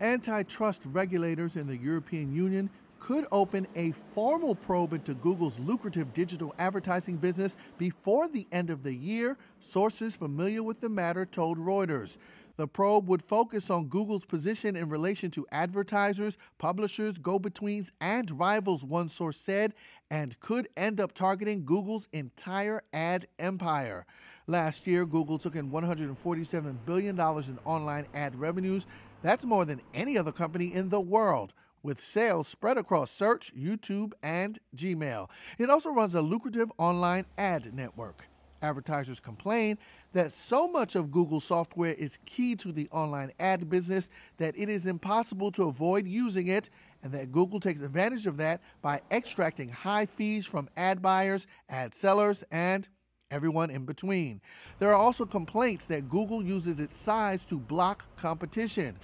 Antitrust regulators in the European Union could open a formal probe into Google's lucrative digital advertising business before the end of the year, sources familiar with the matter told Reuters. The probe would focus on Google's position in relation to advertisers, publishers, go betweens, and rivals, one source said, and could end up targeting Google's entire ad empire. Last year, Google took in $147 billion in online ad revenues. That's more than any other company in the world with sales spread across search, YouTube, and Gmail. It also runs a lucrative online ad network. Advertisers complain that so much of Google software is key to the online ad business that it is impossible to avoid using it, and that Google takes advantage of that by extracting high fees from ad buyers, ad sellers, and everyone in between. There are also complaints that Google uses its size to block competition.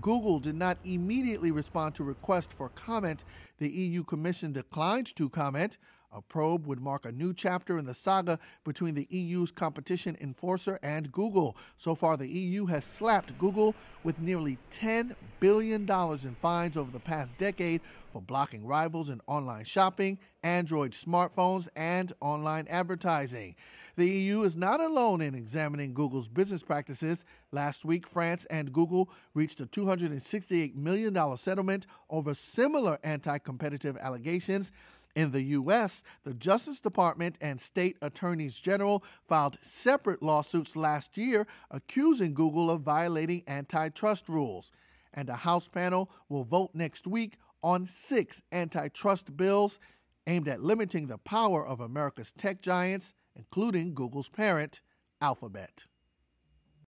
Google did not immediately respond to requests for comment. The EU Commission declined to comment. A probe would mark a new chapter in the saga between the EU's competition enforcer and Google. So far, the EU has slapped Google with nearly $10 billion in fines over the past decade for blocking rivals in online shopping, Android smartphones, and online advertising. The EU is not alone in examining Google's business practices. Last week, France and Google reached a $268 million settlement over similar anti competitive allegations. In the U.S., the Justice Department and state attorneys general filed separate lawsuits last year accusing Google of violating antitrust rules. And a House panel will vote next week on six antitrust bills aimed at limiting the power of America's tech giants, including Google's parent, Alphabet.